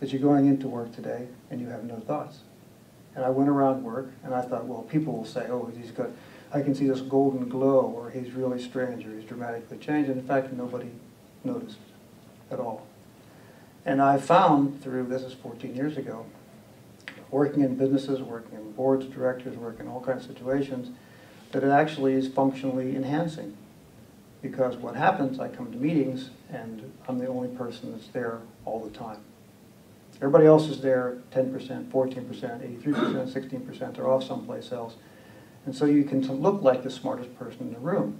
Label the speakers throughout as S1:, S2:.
S1: that you're going into work today and you have no thoughts. And I went around work and I thought, well, people will say, oh, he's got, I can see this golden glow, or he's really strange, or he's dramatically changed. And in fact, nobody noticed at all. And I found through, this is 14 years ago, working in businesses, working in boards directors, working in all kinds of situations, that it actually is functionally enhancing. Because what happens, I come to meetings and I'm the only person that's there all the time. Everybody else is there 10%, 14%, 83%, 16%, they're off someplace else. And so you can look like the smartest person in the room,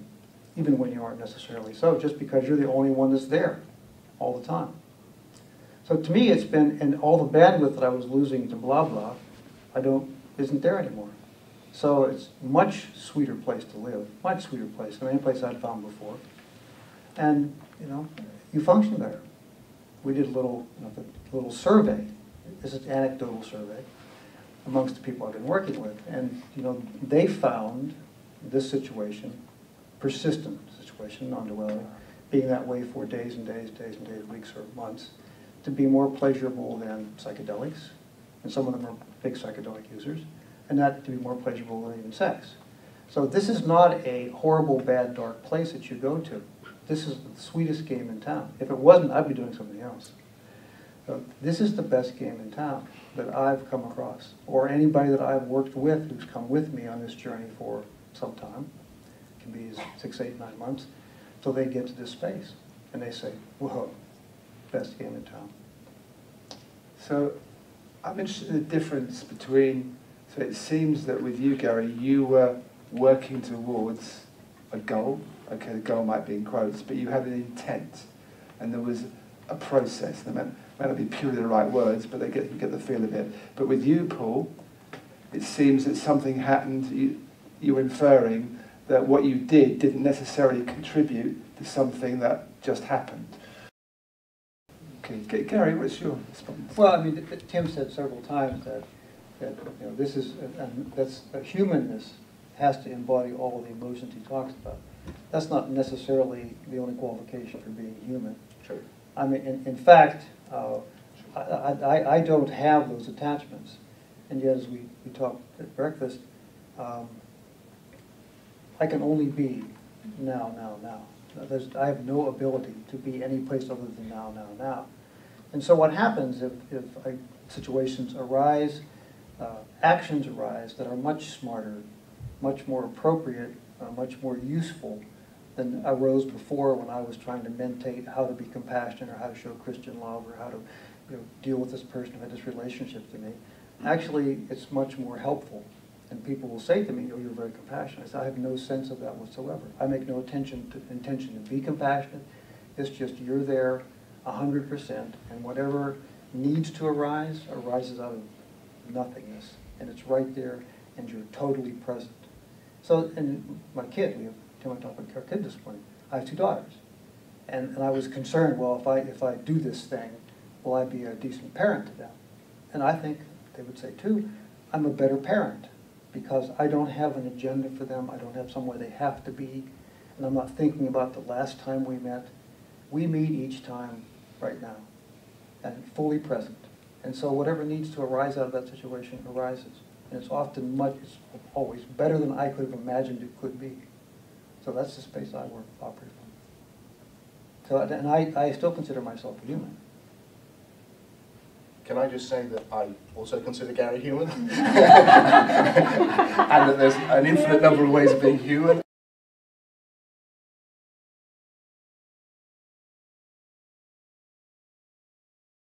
S1: even when you aren't necessarily so, just because you're the only one that's there all the time. So to me, it's been, and all the bandwidth that I was losing to blah blah, I don't, isn't there anymore. So it's much sweeter place to live, much sweeter place than any place I'd found before. And, you know, you function better. We did a little, you know, a little survey. This is an anecdotal survey amongst the people I've been working with. And, you know, they found this situation, persistent situation, non-dwelling, being that way for days and days, days and days, weeks or months, to be more pleasurable than psychedelics. And some of them are big psychedelic users. And that to be more pleasurable than even sex. So this is not a horrible, bad, dark place that you go to. This is the sweetest game in town. If it wasn't, I'd be doing something else. So this is the best game in town that I've come across, or anybody that I've worked with who's come with me on this journey for some time. It can be six, eight, nine months, till they get to this space. And they say, whoa, best game in town.
S2: So I'm interested in the difference between, so it seems that with you, Gary, you were working towards a goal. Okay, the goal might be in quotes, but you had an intent, and there was a process. They may, may not be purely the right words, but they get, you get the feel of it. But with you, Paul, it seems that something happened, you, you're inferring that what you did didn't necessarily contribute to something that just happened. Okay, Gary, what's your response?
S1: Well, I mean, Tim said several times that, that you know, this is, and that's, a humanness has to embody all of the emotions he talks about. That's not necessarily the only qualification for being human.
S2: Sure.
S1: I mean, in, in fact, uh, I, I, I don't have those attachments. And yet, as we, we talked at breakfast, um, I can only be now, now, now. There's, I have no ability to be any place other than now, now, now. And so what happens if, if I, situations arise, uh, actions arise that are much smarter, much more appropriate, uh, much more useful than arose before when I was trying to mentate how to be compassionate or how to show Christian love or how to you know, deal with this person who had this relationship to me. Actually, it's much more helpful and people will say to me, oh, you're very compassionate. I say, I have no sense of that whatsoever. I make no attention to, intention to be compassionate. It's just you're there 100%, and whatever needs to arise arises out of nothingness. And it's right there, and you're totally present. So, and my kid, we have, Tim and talked about our kid this morning. I have two daughters. And, and I was concerned, well, if I, if I do this thing, will I be a decent parent to them? And I think they would say, too, I'm a better parent because I don't have an agenda for them. I don't have somewhere they have to be. And I'm not thinking about the last time we met. We meet each time right now and fully present. And so whatever needs to arise out of that situation arises. And it's often much, it's always better than I could have imagined it could be. So that's the space I work, operate from. So, and I, I still consider myself a human.
S3: Can I just say that I also consider Gary human? and that there's an infinite number of ways of being human,